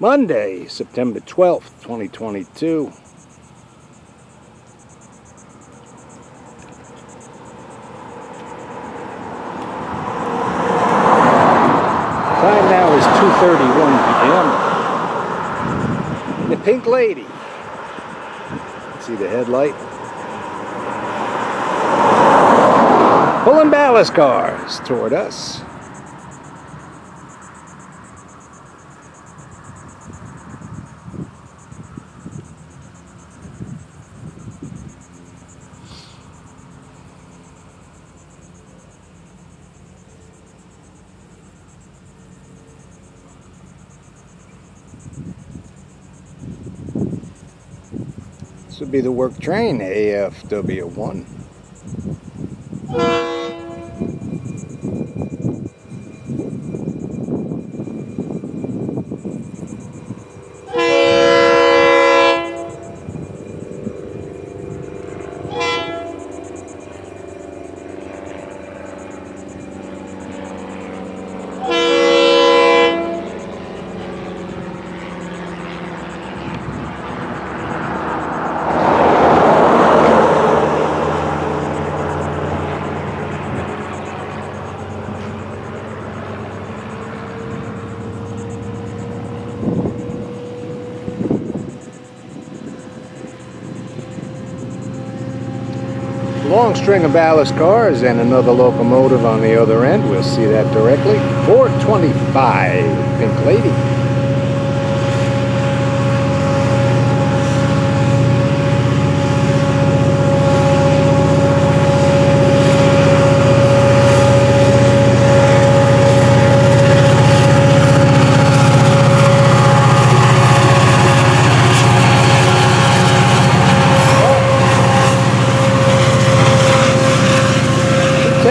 Monday, September 12th, 2022. Time now is 2.31 p.m. The Pink Lady. See the headlight? Pulling ballast cars toward us. This would be the work train, AFW1. Long string of ballast cars and another locomotive on the other end. We'll see that directly. 425 Pink Lady.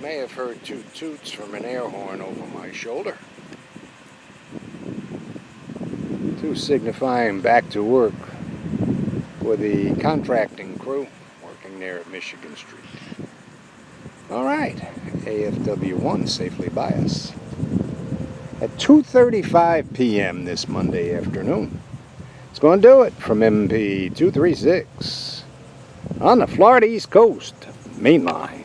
may have heard two toots from an air horn over my shoulder. Two signifying back to work for the contracting crew working there at Michigan Street. All right, AFW1 safely by us. At 2.35 p.m. this Monday afternoon. It's going to do it from MP 236 on the Florida East Coast Main Line.